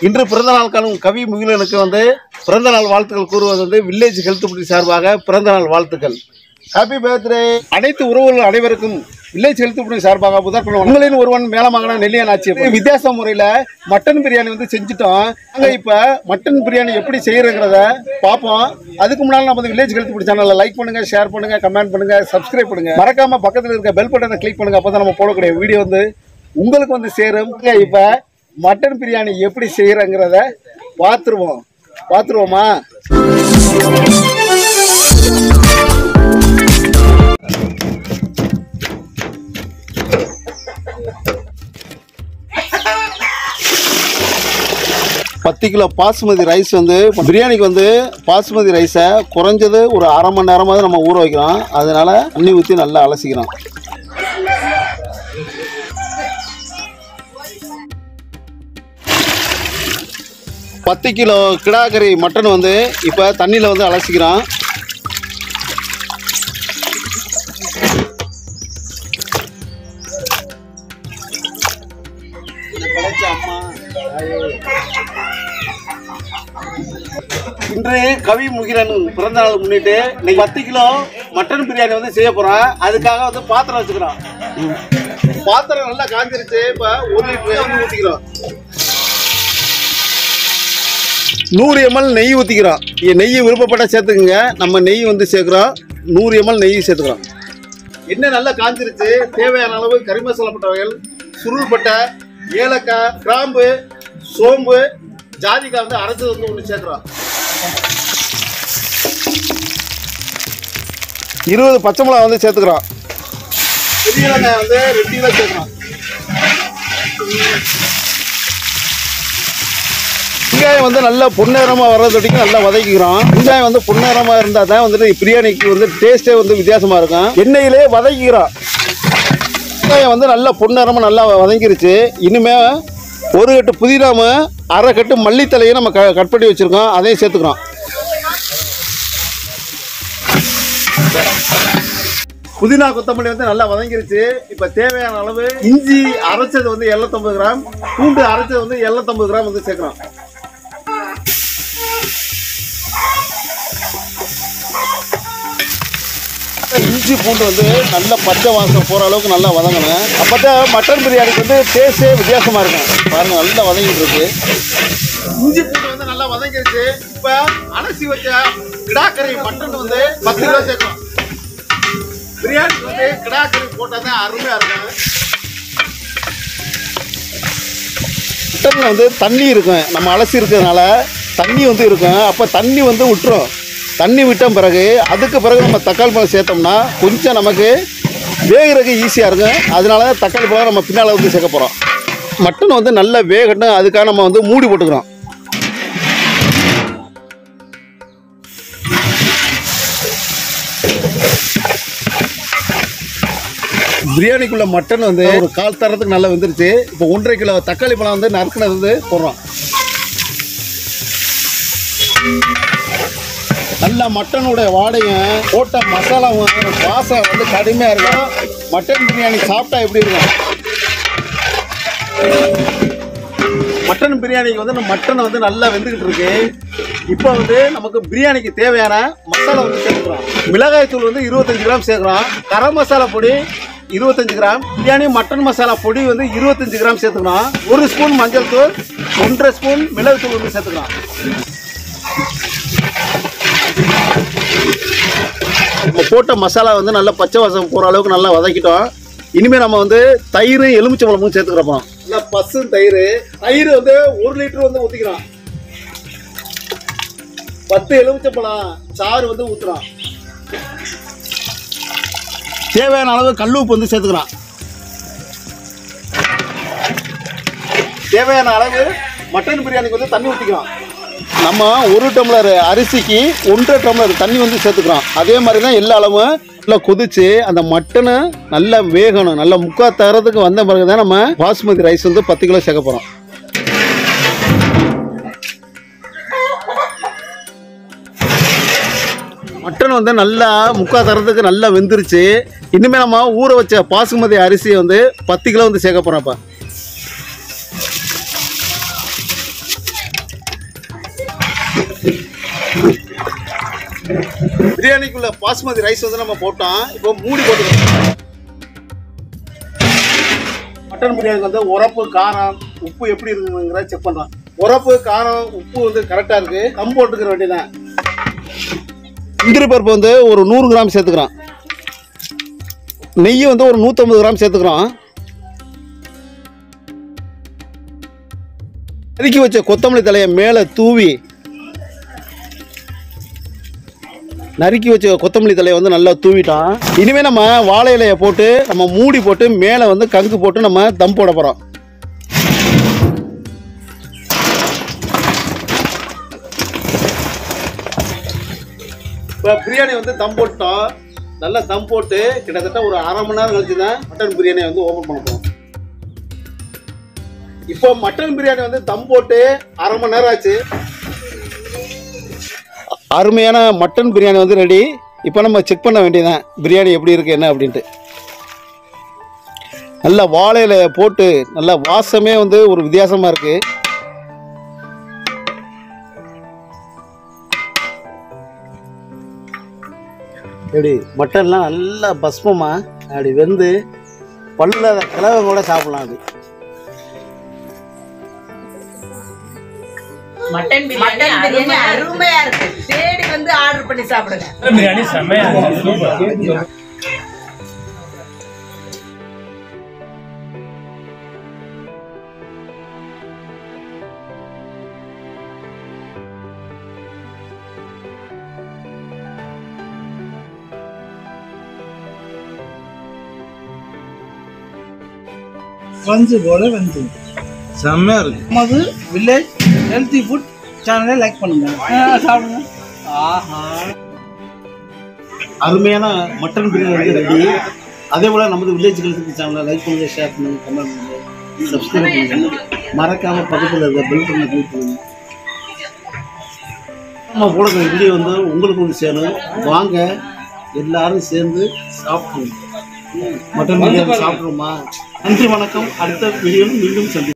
இன்று பிறந்த நாள் காணும் கவி முகிலனுக்கு வந்து பிறந்த நாள் வாழ்த்துக்கள் கூறுவது வந்து வில்லேஜ் ஹெல்த் புட்டி சார்பாக பிறந்த நாள் வாழ்த்துக்கள். ஹாப்பி பர்த்டே அனைத்து உறவுகள் அனைவருக்கும் வில்லேஜ் ஹெல்த் புட்டி சார்பாக முதற்கொண்டு உங்களின் ஒருவன் மேலமாக நெல்லியன் ஆட்சி வித்தியாச முறையில் மட்டன் பிரியாணி வந்து செஞ்சுட்டோம். நாங்கள் இப்போ மட்டன் பிரியாணி எப்படி செய்யறங்கிறத பார்ப்போம். அதுக்கு முன்னால் நம்ம வில்லேஜ் ஹெல்த் பிடிச்ச சேனலில் லைக் பண்ணுங்கள் ஷேர் பண்ணுங்கள் கமெண்ட் பண்ணுங்கள் சப்ஸ்கிரைப் பண்ணுங்க. மறக்காமல் பக்கத்தில் இருக்க பெல் பட்டனை கிளிக் பண்ணுங்கள் அப்போ நம்ம போடக்கூடிய வீடியோ வந்து உங்களுக்கு வந்து சேரும். இப்போ மட்டன் பிரியாணி எப்படி செய்யறங்கிறத பார்த்துருவோம். பார்த்துருவோமா? பத்து கிலோ பாசுமதி ரைஸ் வந்து பிரியாணிக்கு வந்து பாசுமதி ரைஸை குறைஞ்சது ஒரு அரை மணி நேரமாவது நம்ம ஊற வைக்கிறோம். அதனால் தண்ணி ஊற்றி நல்லா அலசிக்கிறோம். பத்து கிலோ கிடாக்கறி மட்டன் வந்து இப்போ தண்ணியில் வந்து அலசிக்கிறோம். இன்று கவி முகிலன் பிறந்த நாள் முன்னிட்டு இன்னைக்கு பத்து கிலோ மட்டன் பிரியாணி வந்து செய்ய போறோம் அதுக்காக வந்து பாத்திரம் வச்சுக்கிறோம் பாத்திரம் நல்லா காஞ்சிருச்சு. இப்போ ஒரு லிட்டர் வந்து ஊற்றிக்கிறோம் நூறு எம்எல் நெய் ஊற்றிக்கிறோம் நெய் விருப்பப்பட்ட சேர்த்துக்குங்க. நம்ம நெய் வந்து சேர்க்குறோம். நூறு எம்எல் நெய் சேர்த்துக்கிறோம். எண்ணெய் நல்லா காஞ்சிருச்சு. தேவையான அளவு கறி மசாலா பட்ட வகைகள் சுருள்பட்டை ஏலக்காய் கிராம்பு சோம்பு ஜாதிக்காய் வந்து அரைச்சது வந்து ஒன்று சேர்க்குறோம். இருபது பச்சை மிளகா வந்து சேர்த்துக்கிறோம். பெரிய வெங்காயம் வந்து ரெண்டு கிலோ சேர்க்குறோம் வெங்காயம் வந்து நல்லா பொன்னேரமாக வர்றது வரைக்கும் நல்லா வதக்கிக்கிறோம். வெங்காயம் வந்து பொன்னேரமாக இருந்தால் தான் வந்துட்டு பிரியாணிக்கு வந்து டேஸ்ட்டே வந்து வித்தியாசமாக இருக்கும். எண்ணெயிலே வதக்கிக்கிறோம். வெங்காயம் வந்து நல்லா பொன்னேரமாக நல்லா வதங்கிருச்சு. இனிமே ஒரு கட்டு புதினாம அரை கட்டு மல்லித்தலையும் நம்ம க கட் பண்ணி வச்சுருக்கோம். அதையும் சேர்த்துக்கிறோம். புதினா கொத்தமல்லி வந்து நல்லா வதங்கிருச்சு. இப்போ தேவையான அளவு இஞ்சி அரைச்சது வந்து 750 கிராம் பூண்டு அரைச்சது வந்து 750 கிராம் வந்து சேர்க்குறோம். இஞ்சி பூண்டு வந்து நல்ல பச்சை வாசம் போகிற அளவுக்கு நல்லா வதங்கணும். அப்போ தான் மட்டன் பிரியாணிக்கு வந்து டேஸ்ட்டே வித்தியாசமாக இருக்கும். பாருங்க நல்லா வதங்கிட்டு இருக்கு. இஞ்சி பூண்டு வந்து நல்லா வதங்கிருச்சு. இப்போ அலசி வச்ச கிடாக்கறி மட்டன் வந்து பத்து கிலோ சேர்க்கணும். பிரியாணிக்கு வந்து கிடாக்கறி போட்டால் தான் அருமையாக இருக்கும். மட்டனில் வந்து தண்ணி இருக்கும். நம்ம அலசி இருக்கிறதுனால தண்ணி வந்து இருக்கும். அப்போ தண்ணி வந்து விட்டுரும் தண்ணி விட்ட பிறகு அதுக்கு பிறகு நம்ம தக்காளி பழம் சேர்த்தோம்னா கொஞ்சம் நமக்கு வேகிறதுக்கு ஈஸியாக இருக்கும். அதனால தான் தக்காளி பழம் நம்ம பின்னால் வந்து சேர்க்க போகிறோம் மட்டன் வந்து நல்லா வேகட்டும். அதுக்காக நம்ம வந்து மூடி போட்டுக்கிறோம். பிரியாணிக்குள்ள மட்டன் வந்து ஒரு கால் தரத்துக்கு நல்லா வந்துருச்சு. இப்போ ஒன்றரை கிலோ தக்காளி பழம் வந்து நறுக்கினது வந்து போடுறோம். நல்லா மட்டனுடைய வாடையும் போட்ட மசாலாவும் வாசம் வந்து கடுமையாக இருக்கும். மட்டன் பிரியாணி சாப்பிட்டா எப்படி இருக்கும்? மட்டன் பிரியாணிக்கு வந்து நம்ம மட்டன் வந்து நல்லா வெந்துக்கிட்டு இருக்கு. இப்போ வந்து நமக்கு பிரியாணிக்கு தேவையான மசாலா வந்து சேர்க்குறோம் மிளகாய் தூள் வந்து இருபத்தஞ்சு கிராம் சேர்க்குறோம். கரம் மசாலா பொடி இருபத்தஞ்சு கிராம். பிரியாணி மட்டன் மசாலா பொடி வந்து இருபத்தஞ்சு கிராம் சேர்த்துக்கணும். ஒரு ஸ்பூன் மஞ்சள் தூள் ஒன்றரை ஸ்பூன் மிளகு தூள் வந்து சேர்த்துக்கலாம் போட்ட மசாலா வந்து நல்லா பச்சை வாசம் போகிற அளவுக்கு நல்லா வதக்கிட்டோம். இனிமேல் நம்ம வந்து தயிர் எலுமிச்சம்பழமும் சேர்த்துக்கிறோம் நல்லா பசு தயிர். தயிர் வந்து ஒரு லிட்டர் வந்து ஊற்றிக்கிறோம் பத்து எலுமிச்சம்பழம் சாறு வந்து ஊற்றுறோம் தேவையான அளவு கல் உப்பு வந்து சேர்த்துக்கிறோம் தேவையான அளவு மட்டன் பிரியாணிக்கு வந்து தண்ணி ஊற்றிக்கிறோம் நம்ம ஒரு டம்ளர் அரிசிக்கு ஒன்றரை டம்ளர் தண்ணி வந்து சேர்த்துக்கிறோம். அதே மாதிரி தான் எல்லா அளவும் நல்லா கொதிச்சு அந்த மட்டனை நல்லா வேகணும். நல்லா முக்கால் தரத்துக்கு வந்த பிறகு தான் நம்ம பாஸ்மதி ரைஸ் வந்து பத்து கிலோ சேர்க்க போகிறோம் மட்டன் வந்து நல்லா முக்கால் தரத்துக்கு நல்லா வெந்துருச்சு. இனிமேல் நம்ம ஊற வச்ச பாசுமதி அரிசியை வந்து பத்து கிலோ வந்து சேர்க்க போகிறோம் இப்போ பிரியாணிக்குள்ள பாஸ்மதி ரைஸ் வந்து நம்ம போட்டோம். இப்போ மூடி போட்டுக்கணும் மட்டன் பிரியாணிக்கு வந்து உரப்பு காரம் உப்பு எப்படி இருக்குங்கிறத செக் பண்ணுறோம் உரப்பு காரம் உப்பு வந்து கரெக்டாக இருக்கு. கம் போட்டுக்கிற வேண்டியதான் முந்திரி பருப்பு வந்து ஒரு நூறு கிராம் சேர்த்துக்கிறோம். நெய் வந்து ஒரு நூற்றம்பது கிராம் சேர்த்துக்கிறோம். நறுக்கி வச்ச கொத்தமல்லி தலையை மேலே தூவி நறுக்கி வச்ச கொத்தமல்லி தலையை வந்து நல்லா தூவிட்டான். இனிமேல் நம்ம வாழை இலையை போட்டு நம்ம மூடி போட்டு மேலே வந்து கங்கு போட்டு நம்ம தம் போட போகிறோம் இப்போ பிரியாணி வந்து தம் போட்டோம் நல்லா தம் போட்டு கிட்டத்தட்ட ஒரு அரை மணி நேரம் கழிச்சு தான் மட்டன் பிரியாணியை வந்து ஓப்பன் பண்ண போகிறோம் இப்போ மட்டன் பிரியாணி வந்து தம் போட்டு அரை மணி நேரம் ஆச்சு. அருமையான மட்டன் பிரியாணி வந்து ரெடி இப்போ நம்ம செக் பண்ண வேண்டியதான் பிரியாணி எப்படி இருக்குது என்ன அப்படின்ட்டு. நல்லா வாழையில் போட்டு நல்லா வாசமே வந்து ஒரு வித்தியாசமாக இருக்குது எப்படி மட்டன்லாம் நல்லா பஸ்மமாக அப்படி வெந்து பல்ல கிழவை கூட சாப்பிட்லாம் அது. மட்டன் பிரியாணி மட்டன் பிரியாணி அருமையா இருக்கு. தேடி வந்து ஆர்டர் பண்ணி சாப்பிடுங்க. பிரியாணி செம்மையா இருக்கு. சூப்பர். வந்து போல வந்து செம்மையா இருக்கு. நமது வில்லேஜ் ஹெல்த்தி ஃபுட் சேனலை லைக் பண்ணுங்க. சாப்பிடுங்க. ஆஹா. அருமையான மட்டன் பிரியாணி ரெடி அதே போல் நமது வில்லேஜ் கல்ச்சர் சேனலை லைக் பண்ணுங்கள் ஷேர் பண்ணுங்கள் கமெண்ட் பண்ணுங்கள் சப்ஸ்கிரைப் பண்ணுங்கள் மறக்காம பக்கத்தில் இருக்க பெல் பண்ணி கிளிக் பண்ணுங்கள் நம்ம போடுற வீடியோ வந்து உங்களுக்கு வந்து சேரும். வாங்க எல்லாரும் சேர்ந்து சாப்பிடுவோம். மட்டன் பிரியாணி சாப்பிடுவோமா? நன்றி வணக்கம். அடுத்த வீடியோவில் மீண்டும் சந்தி